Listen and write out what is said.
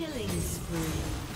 Killing spree.